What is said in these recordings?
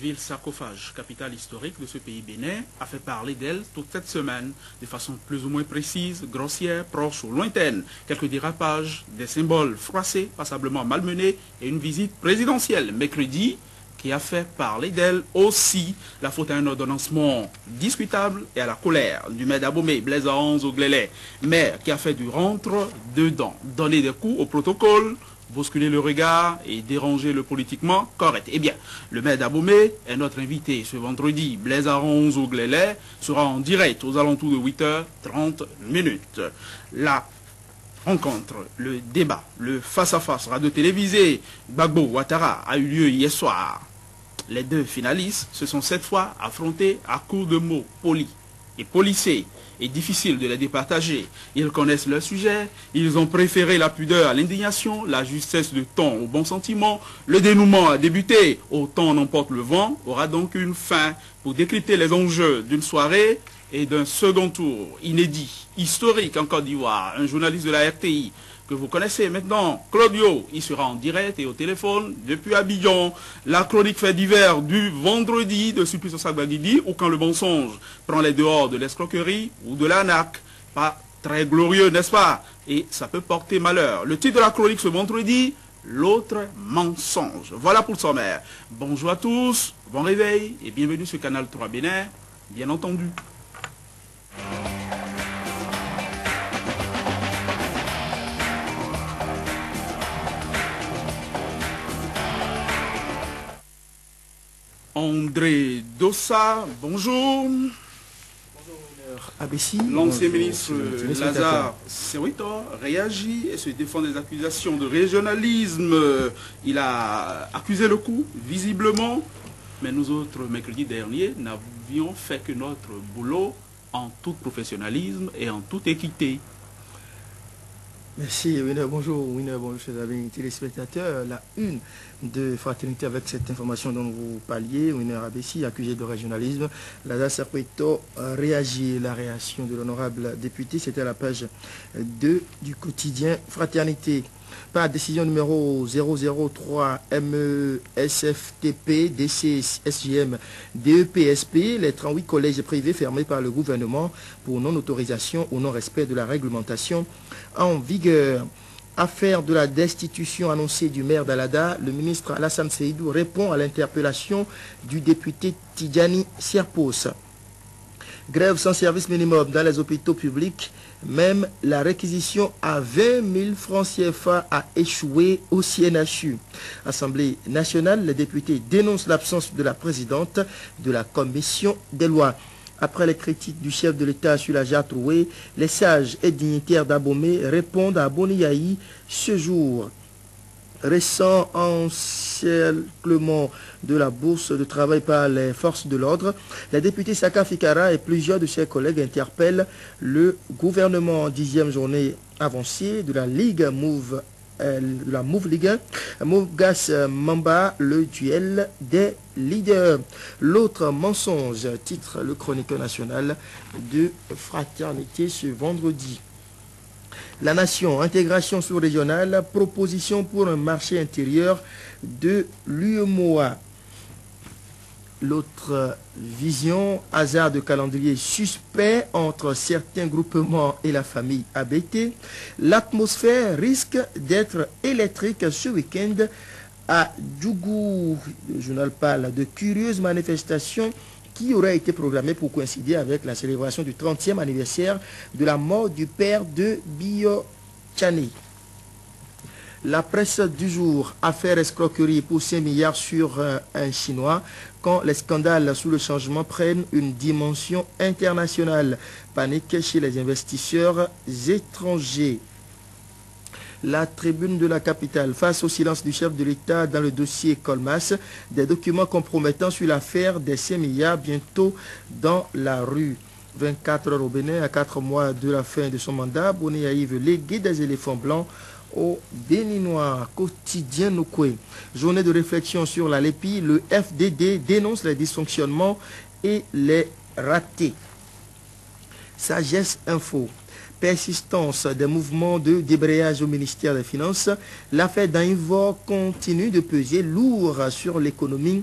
Ville sarcophage, capitale historique de ce pays bénin, a fait parler d'elle toute cette semaine, de façon plus ou moins précise, grossière, proche ou lointaine. Quelques dérapages, des symboles froissés, passablement malmenés et une visite présidentielle mercredi qui a fait parler d'elle aussi. La faute à un ordonnancement discutable et à la colère du maire d'Abomey, Blaise au Glélé, maire qui a fait du rentre dedans, donner des coups au protocole, bousculer le regard et déranger le politiquement correct. Eh bien, le maire d'Abomey est notre invité ce vendredi. Blaise Aronze au Glélé sera en direct aux alentours de 8h30 minutes. La rencontre, le débat, le face-à-face radio-télévisé Bagbo Ouattara a eu lieu hier soir. Les deux finalistes se sont cette fois affrontés à coups de mots polis et polissés et difficile de les départager. Ils connaissent leur sujet, ils ont préféré la pudeur à l'indignation, la justesse de ton au bon sentiment. Le dénouement a débuté, autant n'emporte le vent, aura donc une fin pour décrypter les enjeux d'une soirée et d'un second tour inédit, historique en Côte d'Ivoire. Un journaliste de la RTI que vous connaissez maintenant, Claudio, il sera en direct et au téléphone depuis Abidjan. La chronique fait divers du vendredi de Supplice Sagbagidi ou quand le mensonge prend les dehors de l'escroquerie ou de l'anac. Pas très glorieux, n'est-ce pas? Et ça peut porter malheur. Le titre de la chronique ce vendredi, l'autre mensonge. Voilà pour le sommaire. Bonjour à tous, bon réveil et bienvenue sur Canal 3 Bénin, bien entendu. André Dossa, bonjour. Bonjour, Abessi. L'ancien ministre Lazare Sewito réagit et se défend des accusations de régionalisme. Il a accusé le coup, visiblement, mais nous autres, mercredi dernier, n'avions fait que notre boulot en tout professionnalisme et en toute équité. Merci, Winner. Bonjour, Winner. Bonjour, chers amis téléspectateurs. La une de Fraternité avec cette information dont vous parliez, Winner Abessi, accusé de régionalisme. Lazare Serpeto réagit. La réaction de l'honorable député, c'était à la page 2 du quotidien Fraternité. Par décision numéro 003 MESFTP DCSGM DEPSP, les 38 collèges privés fermés par le gouvernement pour non-autorisation ou non-respect de la réglementation en vigueur. Affaire de la destitution annoncée du maire d'Alada, le ministre Alassane Seydou répond à l'interpellation du député Tidjani Sierpos. Grève sans service minimum dans les hôpitaux publics. Même la réquisition à 20 000 francs CFA a échoué au CNHU. Assemblée nationale, les députés dénoncent l'absence de la présidente de la commission des lois. Après les critiques du chef de l'État sur la Troué, les sages et dignitaires d'Abomey répondent à Boniaï ce jour. Récent encerclement de la bourse de travail par les forces de l'ordre, la députée Saka Fikara et plusieurs de ses collègues interpellent le gouvernement en dixième journée avancée de la Ligue Move de la Move Ligue 1, Mougas Mamba, le duel des leaders. L'autre mensonge, titre le chroniqueur national de Fraternité ce vendredi. La nation, intégration sous-régionale, proposition pour un marché intérieur de l'UMOA. L'autre vision, hasard de calendrier suspect entre certains groupements et la famille ABT. L'atmosphère risque d'être électrique ce week-end à Djougou. Le journal parle de curieuses manifestations qui auraient été programmées pour coïncider avec la célébration du 30e anniversaire de la mort du père de Bio Chani. La presse du jour, affaire escroquerie pour 5 milliards sur un Chinois, quand les scandales sous le changement prennent une dimension internationale. Panique chez les investisseurs étrangers. La tribune de la capitale, face au silence du chef de l'État dans le dossier Colmas, des documents compromettants sur l'affaire des 5 milliards bientôt dans la rue. 24 heures au Bénin, à 4 mois de la fin de son mandat, Boné veut léguer des éléphants blancs au Béninois quotidien Nokwe. Journée de réflexion sur la LEPI, le FDD dénonce les dysfonctionnements et les ratés. Sagesse Info. Persistance des mouvements de débrayage au ministère des Finances, l'affaire d'Invor continue de peser lourd sur l'économie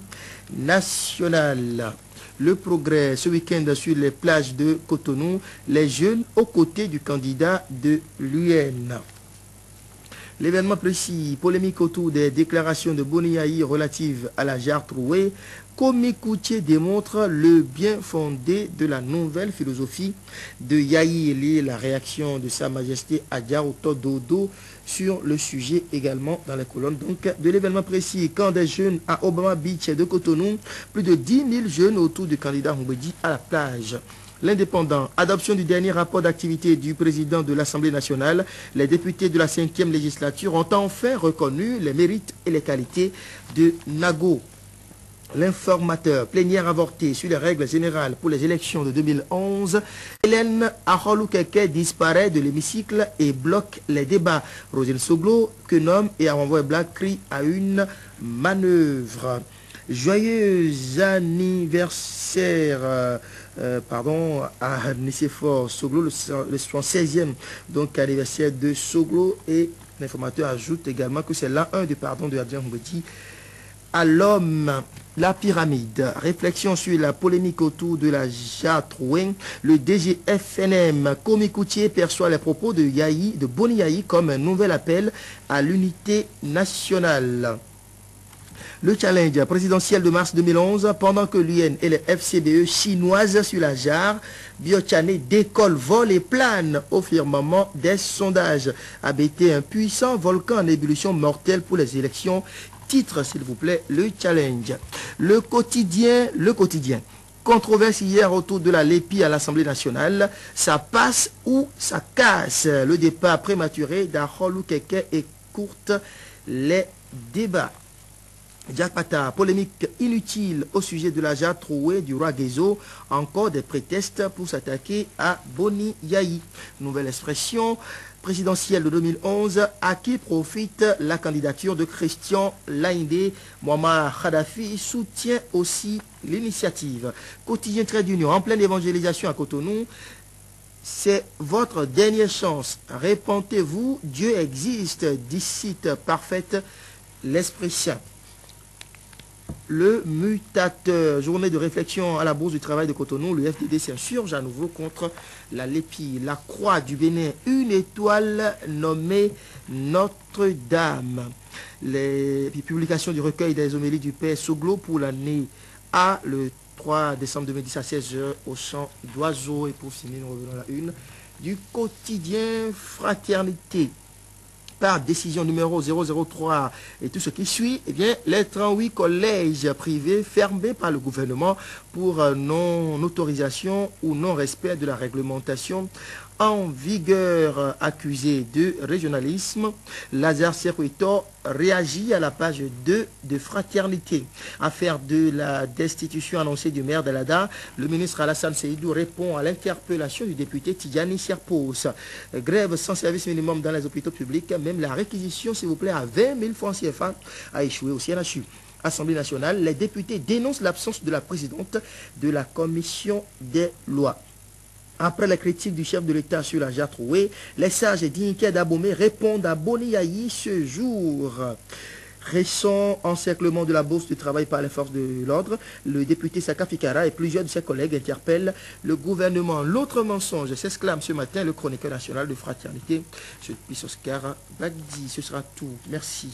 nationale. Le progrès ce week-end sur les plages de Cotonou, les jeunes aux côtés du candidat de l'UN. L'événement précis, polémique autour des déclarations de Boniaï relatives à la jarre trouée, Komikoutier démontre le bien fondé de la nouvelle philosophie de Yahi et la réaction de Sa Majesté Adjaroto Dodo sur le sujet également dans les colonnes donc, de l'événement précis. Quand des jeunes à Obama Beach de Cotonou, plus de 10 000 jeunes autour du candidat Mbedi à la plage. L'indépendant, adoption du dernier rapport d'activité du président de l'Assemblée nationale, les députés de la 5e législature ont enfin reconnu les mérites et les qualités de Nago. L'informateur plénière avorté sur les règles générales pour les élections de 2011, Hélène Keke disparaît de l'hémicycle et bloque les débats. Rosine Soglo, que nomme et renvoie Black crie à une manœuvre. Joyeux anniversaire euh, euh, pardon, à Nicéphore Soglo, le, 16e donc, anniversaire de Soglo. Et l'informateur ajoute également que c'est là un des pardons de Adrien à l'homme. La pyramide. Réflexion sur la polémique autour de la Jatrouin. Le DGFNM Komikoutier perçoit les propos de Yahi, de Boni Yahi comme un nouvel appel à l'unité nationale. Le challenge présidentiel de mars 2011, pendant que l'UN et les FCBE chinoises sur la jarre, Biochane décolle, vol et plane au firmament des sondages. ABT, un puissant volcan en ébullition mortelle pour les élections. Titre, s'il vous plaît, le challenge. Le quotidien, le quotidien. Controverse hier autour de la LEPI à l'Assemblée nationale. Ça passe ou ça casse? Le départ prématuré d'Arolou Keke courte les débats. Diapata, polémique inutile au sujet de la trouée du roi Gezo, encore des prétextes pour s'attaquer à Boni Yahi. Nouvelle expression présidentielle de 2011 à qui profite la candidature de Christian Laindé? Mohamed Khadafi soutient aussi l'initiative. Quotidien Trait d'Union en pleine évangélisation à Cotonou. C'est votre dernière chance. Répentez-vous, Dieu existe, d'ici parfaite l'Esprit Saint le mutateur. Journée de réflexion à la Bourse du Travail de Cotonou, le FDD s'insurge à nouveau contre la LEPI. La Croix du Bénin, une étoile nommée Notre-Dame. Les publications du recueil des homélies du Père Soglo pour l'année A, le 3 décembre 2010 à 16h au champ d'oiseaux. Et pour finir, nous revenons à la une du quotidien Fraternité par décision numéro 003 et tout ce qui suit, eh bien, les 38 collèges privés fermés par le gouvernement pour euh, non-autorisation ou non-respect de la réglementation en vigueur accusé de régionalisme, Lazare Circuito réagit à la page 2 de Fraternité. Affaire de la destitution annoncée du maire de l'ADA, le ministre Alassane Seydou répond à l'interpellation du député Tidjani Serpos. Grève sans service minimum dans les hôpitaux publics, même la réquisition, s'il vous plaît, à 20 000 francs CFA a échoué au CNHU. Assemblée nationale, les députés dénoncent l'absence de la présidente de la commission des lois. Après la critique du chef de l'État sur la Jatroué, les sages et dignitaires d'Abomé répondent à Boniaï ce jour. Récent encerclement de la bourse du travail par les forces de l'ordre, le député Saka Fikara et plusieurs de ses collègues interpellent le gouvernement. L'autre mensonge s'exclame ce matin le chroniqueur national de fraternité, ce Oscar Bagdi. Ce sera tout. Merci.